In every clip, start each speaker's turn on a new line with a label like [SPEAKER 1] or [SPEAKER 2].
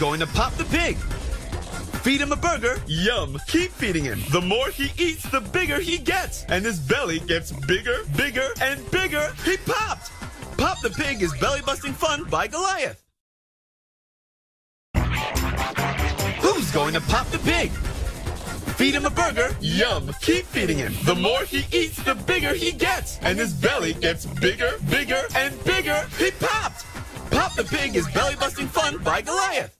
[SPEAKER 1] going to pop the pig? Feed him a burger? Yum. Keep feeding him. The more he eats, the bigger he gets. And his belly gets bigger, bigger, and bigger. He popped. Pop the Pig is belly busting fun by Goliath. Who's going to pop the pig? Feed him a burger? Yum. Keep feeding him. The more he eats, the bigger he gets. And his belly gets bigger, bigger, and bigger. He popped. Pop the Pig is belly busting fun by Goliath.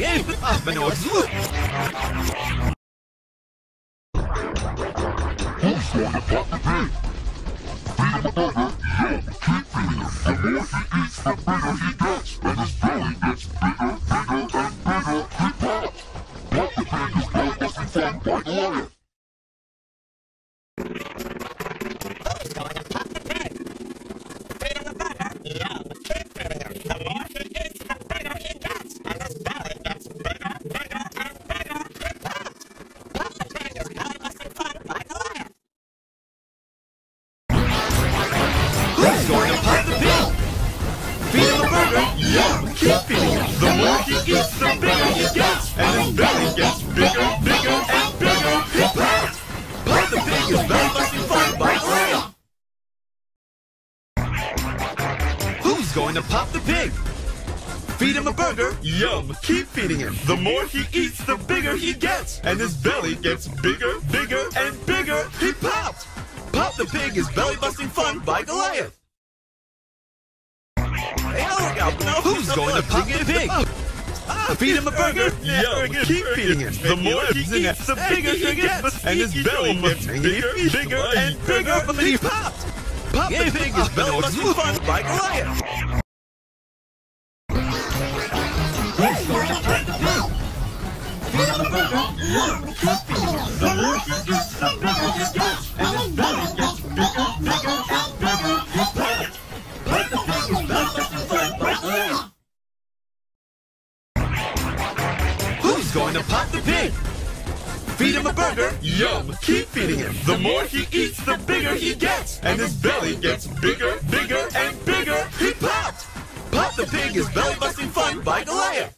[SPEAKER 1] he's up your sing it. Very good, very good, very good. Sneaky lives in that. Snacky, very good, but sneaky show must make it fish to my. Turn up a minute. Yes, but no, it's
[SPEAKER 2] Who's going to pop the pig? Feed him a burger? Yum. Keep feeding him. The more he eats, the bigger he gets. And his belly gets bigger, bigger, and bigger. He The
[SPEAKER 1] more he eats, the bigger he gets. And his belly gets bigger, bigger, and bigger. He pops! Pop the pig is belly busting fun by Goliath. Who's going to pop the pig? Feed him a burger? Yum! Keep feeding him. The more he eats, the bigger he gets. And his belly gets bigger, bigger, and bigger. He pops! Pop the Pig is belly busting fun by Goliath. Who's going to pop the pig? Feed him a burger? Yum! Keep feeding him. The more he eats, the bigger he gets. And his belly gets bigger, bigger, and bigger. He pops! Pop the Pig is belly busting fun by Goliath. Who's going to pop the pig? Feed him a burger? Yum! Keep feeding him. The more he eats, the bigger he gets. And his belly gets bigger, bigger, and bigger. He popped! Pop the Pig is belly busting fun by Goliath.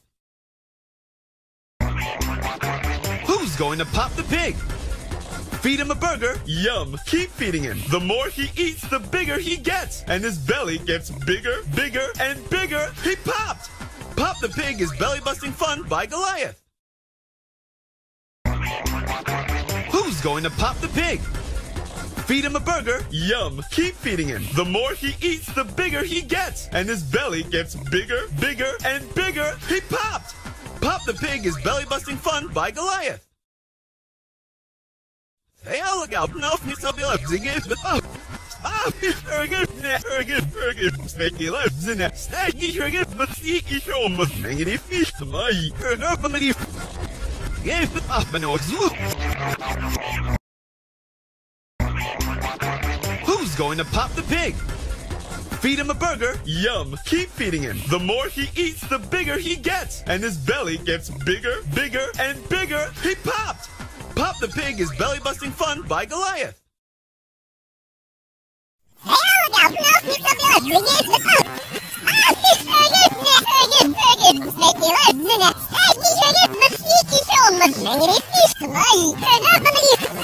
[SPEAKER 1] Who's going to pop the pig? Feed him a burger? Yum! Keep feeding him. The more he eats, the bigger he gets. And his belly gets bigger, bigger, and bigger. He popped! Pop the Pig is belly busting fun by Goliath. Who's going to pop the pig? Feed him a burger? Yum! Keep feeding him. The more he eats, the bigger he gets. And his belly gets bigger, bigger, and bigger. He popped! Pop the Pig is belly busting fun by Goliath. Hey, oh, look out. No, he's up your sing it. Oh. Ah, very good, very good, very good. Sneaky lives in that. Snacky, very good, but sneaky show must make it to my. Turn up a minute. Who's going to pop the pig? Feed him a burger? Yum! Keep feeding him. The more he eats, the bigger he gets. And his belly gets bigger, bigger, and bigger. He popped! Pop the Pig is belly busting fun by Goliath. не слишком, а и надо лишком.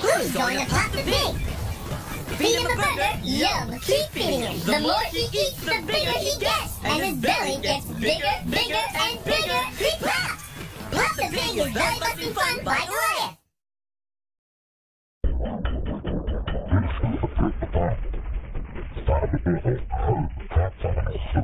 [SPEAKER 3] Who's going to pop the big? Feed him a burger, yum, keep feeding him. The more he eats, the bigger he gets. And his belly gets bigger, bigger, and bigger. He pops! Pop the Pig is belly busting fun by Goliath. Yeah.